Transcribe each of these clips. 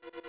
What?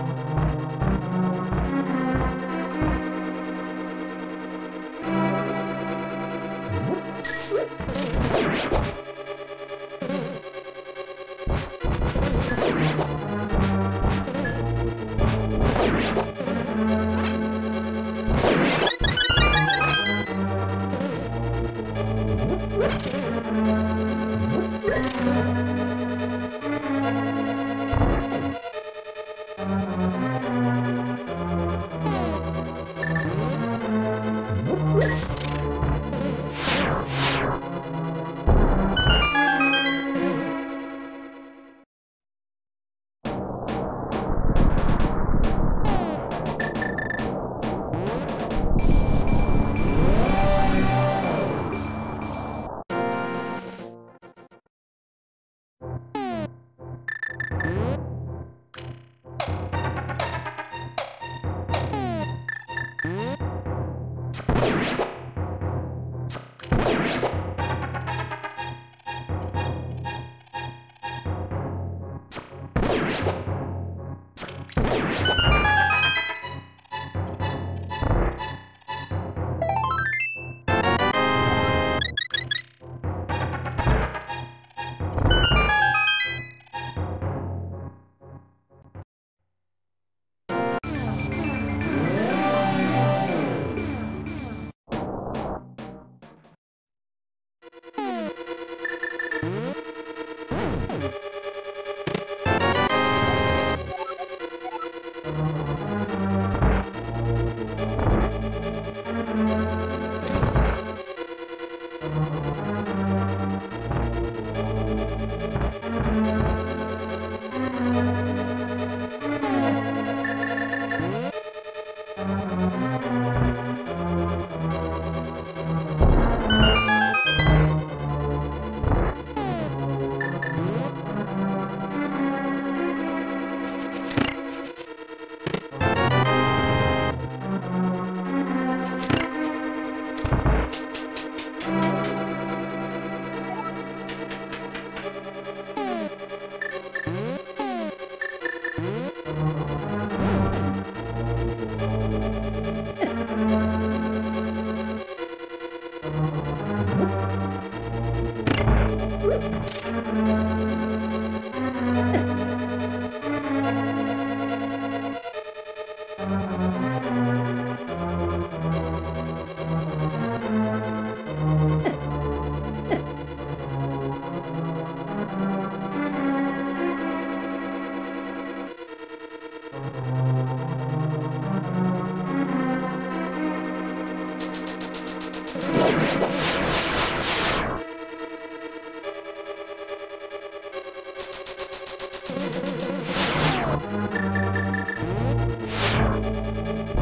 うん。you